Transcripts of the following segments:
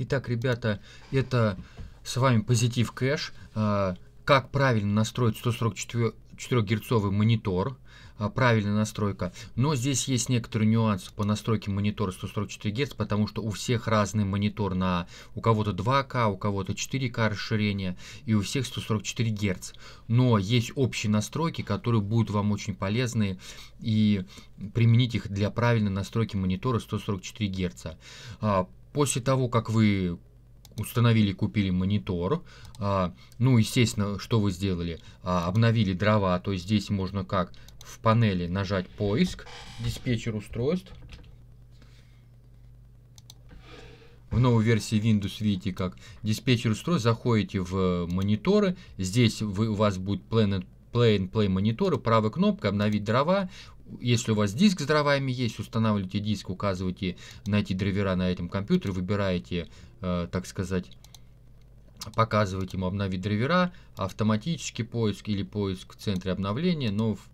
Итак, ребята, это с вами Позитив Кэш. А, как правильно настроить 144 герцовый монитор. А, правильная настройка. Но здесь есть некоторые нюансы по настройке монитора 144 Гц, потому что у всех разный монитор на у кого-то 2К, у кого-то 4К расширение, и у всех 144 Гц. Но есть общие настройки, которые будут вам очень полезны, и применить их для правильной настройки монитора 144 Гц. После того, как вы установили, купили монитор, а, ну, естественно, что вы сделали? А, обновили дрова, то есть здесь можно как в панели нажать поиск, диспетчер устройств. В новой версии Windows видите, как диспетчер устройств, заходите в мониторы, здесь вы, у вас будет Play Play and Play мониторы, правой кнопкой обновить дрова, если у вас диск с дровами есть, устанавливаете диск, указываете найти драйвера на этом компьютере, выбираете, э, так сказать, показываете ему обновить драйвера, автоматический поиск или поиск в центре обновления, но в,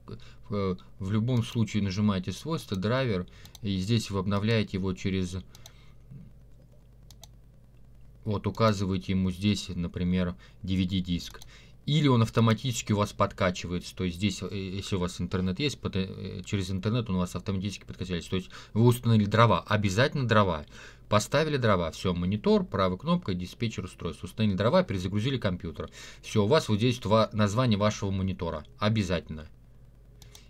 в, в любом случае нажимаете свойства, драйвер, и здесь вы обновляете его через... Вот указываете ему здесь, например, DVD-диск или он автоматически у вас подкачивается, то есть здесь, э, если у вас интернет есть, э, через интернет он у вас автоматически подкачивается, то есть вы установили дрова, обязательно дрова, поставили дрова, все, монитор, правой кнопкой, диспетчер устройства, установили дрова, перезагрузили компьютер, все, у вас вот здесь название вашего монитора, обязательно.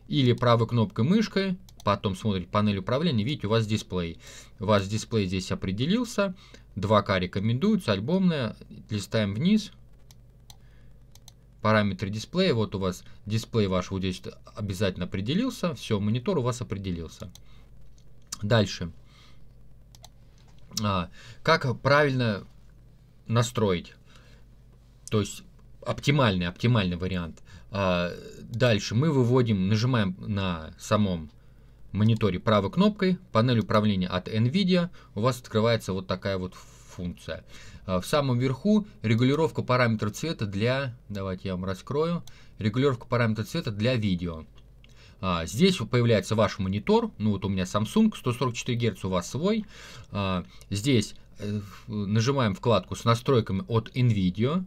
Или правой кнопкой мышкой, потом смотрите панель управления, видите, у вас дисплей, у вас дисплей здесь определился, 2К рекомендуется, альбомная, листаем вниз, параметры дисплея. Вот у вас дисплей ваш вот здесь обязательно определился. Все, монитор у вас определился. Дальше. А, как правильно настроить? То есть оптимальный, оптимальный вариант. А, дальше мы выводим, нажимаем на самом мониторе правой кнопкой, панель управления от NVIDIA, у вас открывается вот такая вот функция. А, в самом верху регулировка параметра цвета для, давайте я вам раскрою, регулировка параметра цвета для видео. А, здесь появляется ваш монитор, ну вот у меня Samsung, 144 Гц у вас свой. А, здесь э, нажимаем вкладку с настройками от NVIDIA,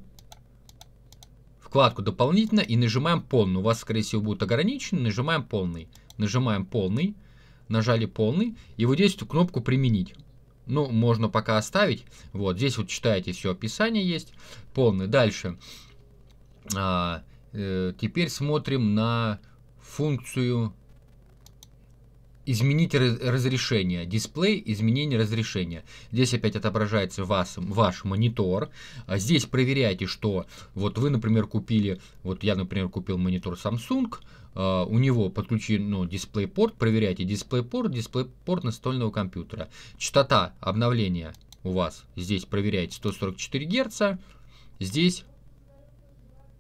вкладку дополнительно и нажимаем полный. У вас, скорее всего, будет ограничен, нажимаем полный. Нажимаем полный, нажали полный, и вот здесь эту кнопку применить. Ну, можно пока оставить. Вот, здесь вот читаете все описание есть. Полный. Дальше. А, э, теперь смотрим на функцию изменить разрешение. Дисплей, изменение разрешения. Здесь опять отображается вас, ваш монитор. А здесь проверяйте, что вот вы, например, купили, вот я, например, купил монитор Samsung, Uh, у него подключен ну, DisplayPort, проверяйте DisplayPort, DisplayPort настольного компьютера. Частота обновления у вас здесь проверяйте 144 Гц, здесь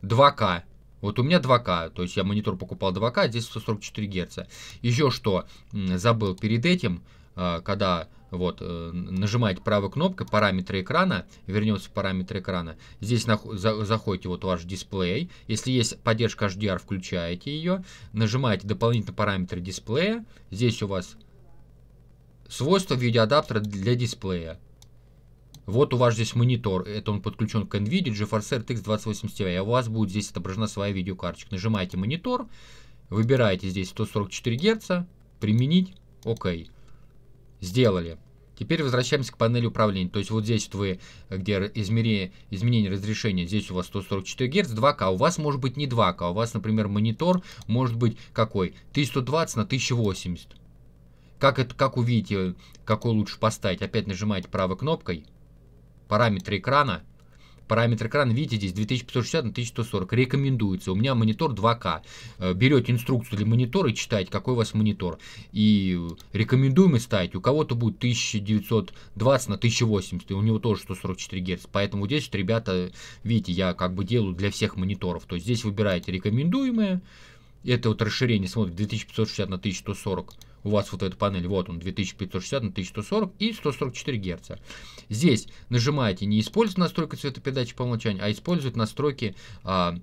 2К. Вот у меня 2К, то есть я монитор покупал 2К, а здесь 144 Гц. Еще что забыл перед этим, а, когда вот, э, нажимаете правой кнопкой параметры экрана, вернется в параметры экрана. Здесь заходите вот ваш дисплей. Если есть поддержка HDR, включаете ее. Нажимаете дополнительные параметры дисплея. Здесь у вас свойства видеоадаптера для дисплея. Вот у вас здесь монитор, это он подключен к NVIDIA GeForce RTX 2080 Ti, а у вас будет здесь отображена своя видеокарточка. Нажимаете монитор, выбираете здесь 144 Гц, применить, ОК. Сделали. Теперь возвращаемся к панели управления. То есть вот здесь вот вы, где измерение, изменение разрешения, здесь у вас 144 Гц, 2К. У вас может быть не 2К, у вас, например, монитор может быть какой? 1120 на 1080. Как, это, как увидите, какой лучше поставить? Опять нажимаете правой кнопкой параметры экрана. Параметр экрана, видите, здесь 2560 на 1140. Рекомендуется. У меня монитор 2К. Э, берете инструкцию для монитора и читаете, какой у вас монитор. И рекомендуемый ставить. У кого-то будет 1920 на 1080. И у него тоже 144 Гц. Поэтому здесь, вот, ребята, видите, я как бы делаю для всех мониторов. То есть здесь выбираете рекомендуемые. Это вот расширение, смотрите, 2560 на 1140 у вас вот эта панель, вот он, 2560 на 1140 и 144 Гц. Здесь нажимаете не использовать настройку цветопередачи по умолчанию, а использовать настройки а,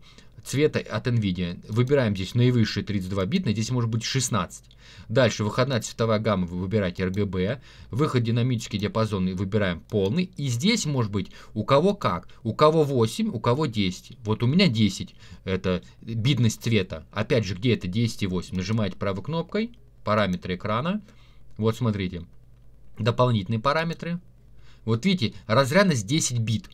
цвета от NVIDIA. Выбираем здесь наивысшие 32 битные, здесь может быть 16. Дальше выходная цветовая гамма, вы выбираете RGB. Выход динамический диапазон выбираем полный. И здесь может быть у кого как. У кого 8, у кого 10. Вот у меня 10. Это битность цвета. Опять же, где это 10 и 8? Нажимаете правой кнопкой, параметры экрана. Вот смотрите. Дополнительные параметры. Вот видите, разрядность 10 бит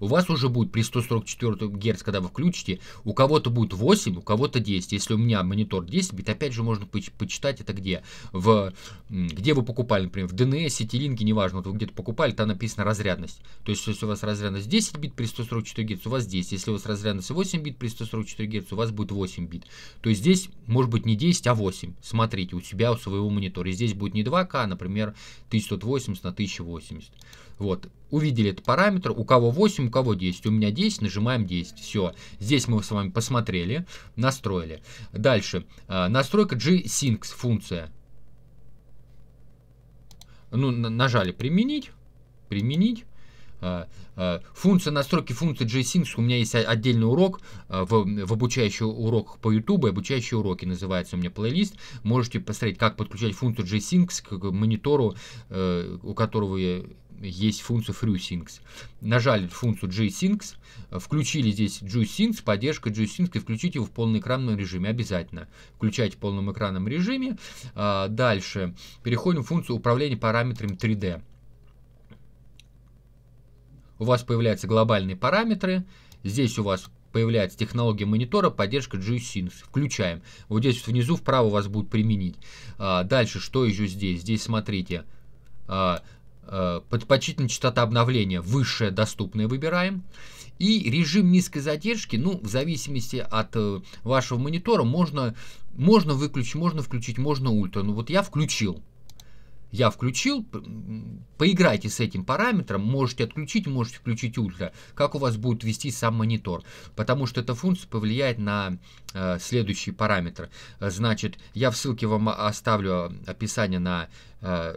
у вас уже будет при 144 Гц, когда вы включите, у кого-то будет 8, у кого-то 10. Если у меня монитор 10 бит, опять же можно почитать это где. В, где вы покупали, например, в DNS, Ситилинке, неважно, вот вы где-то покупали, там написано разрядность. То есть, если у вас разрядность 10 бит при 144 Гц, у вас 10. Если у вас разрядность 8 бит при 144 Гц, у вас будет 8 бит. То есть, здесь может быть не 10, а 8. Смотрите, у себя, у своего монитора. И здесь будет не 2К, например, 1180 на 1080. Вот, увидели этот параметр, у кого 8, у кого 10, у меня 10, нажимаем 10, все. Здесь мы с вами посмотрели, настроили. Дальше, а, настройка G-Sync функция. Ну, нажали применить, применить. А, а, функция настройки функции JSync, у меня есть отдельный урок в, в обучающих уроках по YouTube, обучающие уроки называется у меня плейлист. Можете посмотреть, как подключать функцию JSync к монитору, э, у которого есть функция FreeSyncs. Нажали функцию JSyncs, включили здесь JSyncs, поддержка JSyncs, и включите его в полный экранном режиме обязательно. Включайте в полном экранном режиме. А, дальше переходим в функцию управления параметрами 3D. У вас появляются глобальные параметры. Здесь у вас появляется технология монитора, поддержка G-Sync. Включаем. Вот здесь внизу вправо у вас будет применить. А, дальше, что еще здесь? Здесь смотрите. А, Э, предпочтительная частота обновления высшая доступная выбираем. И режим низкой задержки, ну, в зависимости от э, вашего монитора, можно, можно выключить, можно включить, можно ультра. Ну, вот я включил я включил, поиграйте с этим параметром, можете отключить, можете включить ультра, как у вас будет вести сам монитор, потому что эта функция повлияет на э, следующий параметр. Значит, я в ссылке вам оставлю описание на э,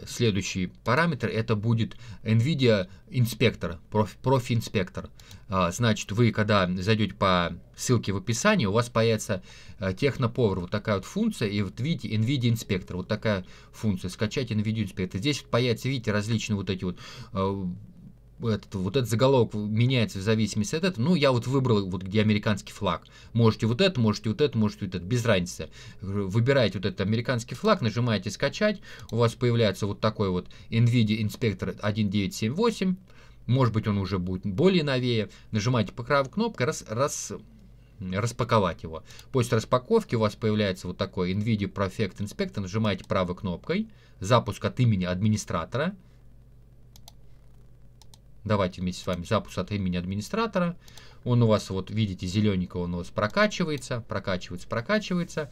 следующий параметр, это будет NVIDIA инспектор, профи-инспектор. А, значит, вы когда зайдете по ссылке в описании, у вас появится э, Техноповер, вот такая вот функция, и вот видите, NVIDIA инспектор, вот такая функция, скачайте NVIDIA инспектор. Здесь вот появятся, видите, различные вот эти вот э, этот, вот этот заголовок меняется в зависимости от этого. Ну, я вот выбрал, вот где американский флаг. Можете вот это, можете вот это, можете вот это, без разницы. Выбираете вот этот американский флаг, нажимаете скачать, у вас появляется вот такой вот NVIDIA Inspector 1978. Может быть, он уже будет более новее. Нажимаете по правой кнопкой, раз, раз, распаковать его. После распаковки у вас появляется вот такой NVIDIA Perfect Inspector. Нажимаете правой кнопкой, запуск от имени администратора. Давайте вместе с вами запуск от имени администратора. Он у вас, вот видите, зелененького он у вас прокачивается, прокачивается, прокачивается.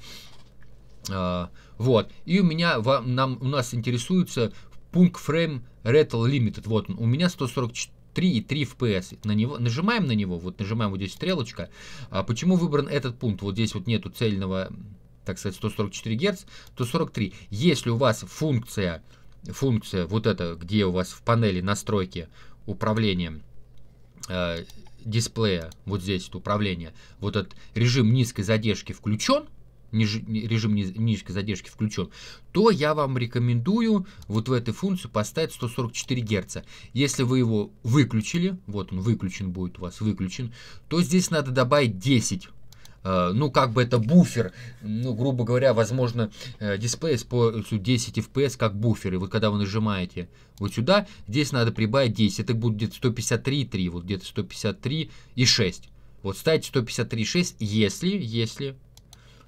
А, вот. И у меня, нам, у нас интересуется пункт Frame Rattle Limited. Вот он. У меня 144 3 FPS. На него, нажимаем на него, вот нажимаем вот здесь стрелочка. А почему выбран этот пункт? Вот здесь вот нету цельного, так сказать, 144 Гц, 143. Если у вас функция, функция вот эта, где у вас в панели настройки управлением э, дисплея, вот здесь вот управление, вот этот режим низкой задержки включен, ниж, режим низ, низкой задержки включен, то я вам рекомендую вот в этой функции поставить 144 Гц. Если вы его выключили, вот он выключен будет у вас, выключен, то здесь надо добавить 10 Э, ну, как бы это буфер, ну, грубо говоря, возможно, э, дисплей использует 10 FPS как буфер, и вот когда вы нажимаете вот сюда, здесь надо прибавить 10, это будет где-то 153,3, вот где-то 153,6. Вот ставить 153,6, если, если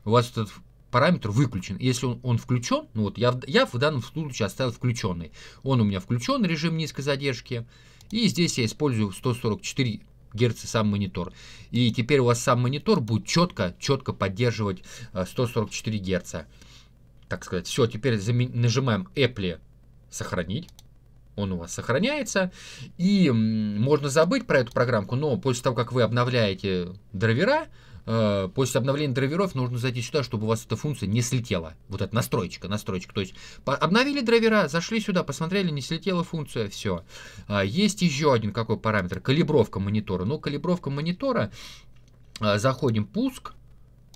у вас этот параметр выключен. Если он, он включен, ну вот я, я в данном случае оставил включенный. Он у меня включен, режим низкой задержки. И здесь я использую 144 Гц сам монитор. И теперь у вас сам монитор будет четко, четко поддерживать 144 э, Гц. Так сказать, все, теперь нажимаем Apple сохранить. Он у вас сохраняется. И можно забыть про эту программку, но после того, как вы обновляете драйвера, после обновления драйверов нужно зайти сюда, чтобы у вас эта функция не слетела. Вот эта настройка, настройка. То есть обновили драйвера, зашли сюда, посмотрели, не слетела функция, все. А, есть еще один какой параметр, калибровка монитора. Ну, калибровка монитора, а, заходим пуск,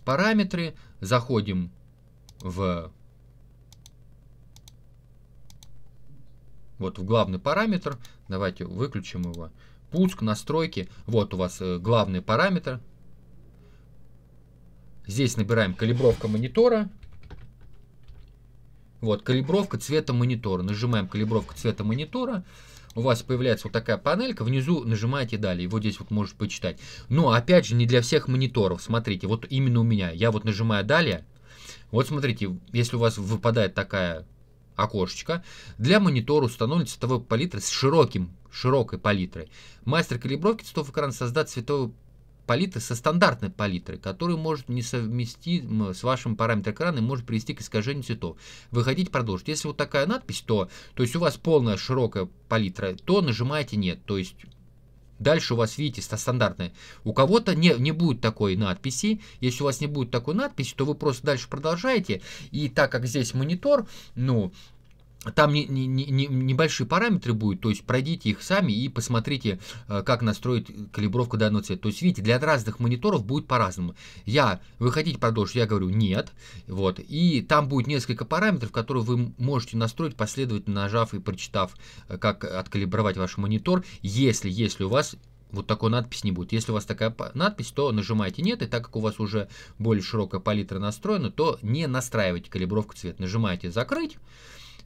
параметры, заходим в вот в главный параметр, давайте выключим его, пуск, настройки, вот у вас э, главный параметр, здесь набираем калибровка монитора, вот, калибровка цвета монитора, нажимаем калибровка цвета монитора, у вас появляется вот такая панелька, внизу нажимаете далее, вот здесь вот можете почитать. Но опять же не для всех мониторов, смотрите, вот именно у меня, я вот нажимаю далее, вот смотрите, если у вас выпадает такая окошечко. Для монитора установлен цветовой палитры с широким, широкой палитрой. Мастер калибровки цветов экрана создать цветовую палитры со стандартной палитрой, которую может не совместить с вашим параметром экрана и может привести к искажению цветов. Вы хотите продолжить. Если вот такая надпись, то, то есть у вас полная широкая палитра, то нажимаете нет. То есть Дальше у вас, видите, стандартная. У кого-то не, не будет такой надписи. Если у вас не будет такой надписи, то вы просто дальше продолжаете. И так как здесь монитор, ну, там не, не, не, небольшие параметры будут, то есть пройдите их сами и посмотрите, э, как настроить калибровку данного цвета. То есть, видите, для разных мониторов будет по-разному. Я, вы хотите продолжить, я говорю нет, вот, и там будет несколько параметров, которые вы можете настроить последовательно, нажав и прочитав, э, как откалибровать ваш монитор, если, если у вас вот такой надпись не будет. Если у вас такая надпись, то нажимайте «Нет», и так как у вас уже более широкая палитра настроена, то не настраивайте калибровку цвета. Нажимаете «Закрыть»,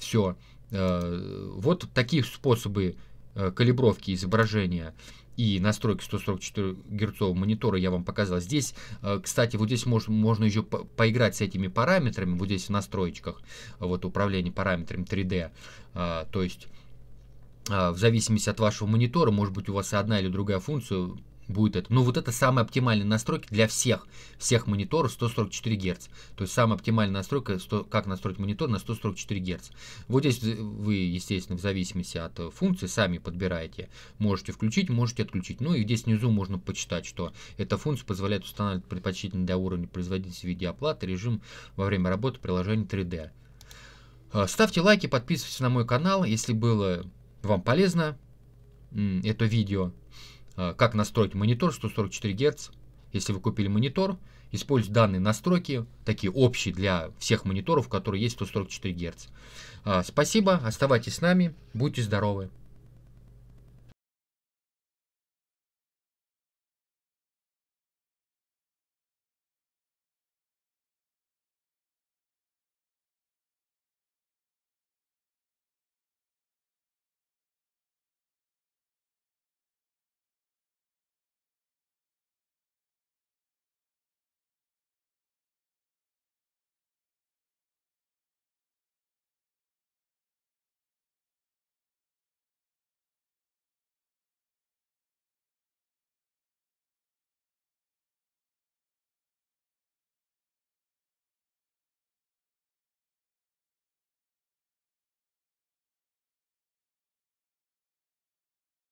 все. Э, вот такие способы э, калибровки изображения и настройки 144 герцового монитора я вам показал. Здесь, э, кстати, вот здесь можно, можно еще по поиграть с этими параметрами, вот здесь в настройках, вот управление параметрами 3D. То есть, в зависимости от вашего монитора, может быть у вас одна или другая функция будет это. Ну, вот это самая оптимальная настройка для всех, всех мониторов 144 Гц. То есть самая оптимальная настройка, 100, как настроить монитор на 144 Гц. Вот здесь вы, естественно, в зависимости от функции сами подбираете. Можете включить, можете отключить. Ну и здесь внизу можно почитать, что эта функция позволяет устанавливать предпочтительный для уровня производительности видеооплаты режим во время работы приложения 3D. А, ставьте лайки, подписывайтесь на мой канал, если было вам полезно это видео. Э, как настроить монитор 144 Гц. Если вы купили монитор, используйте данные настройки, такие общие для всех мониторов, которые есть 144 Гц. Э, спасибо, оставайтесь с нами, будьте здоровы.